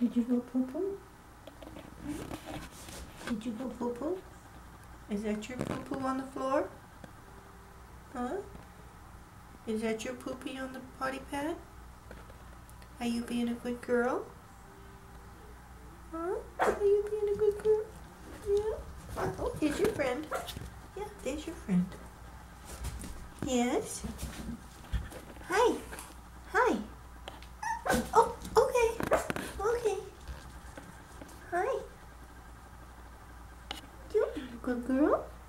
Did you go poo poo? Did you go poo poo? Is that your poo poo on the floor? Huh? Is that your poopy on the potty pad? Are you being a good girl? Huh? Are you being a good girl? Yeah. Oh, here's your friend. Yeah, there's your friend. Yes. Hi. Hi. Oh, Hi. You good girl?